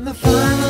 in the final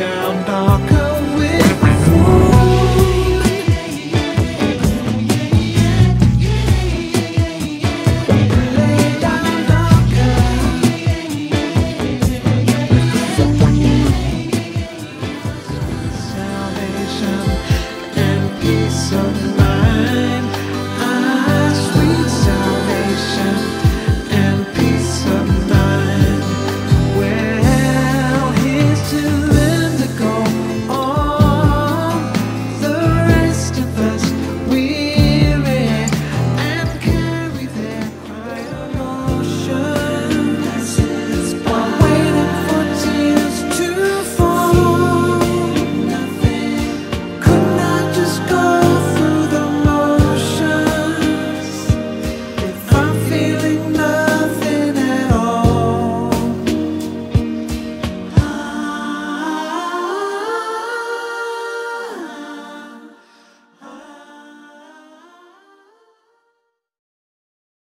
down darker.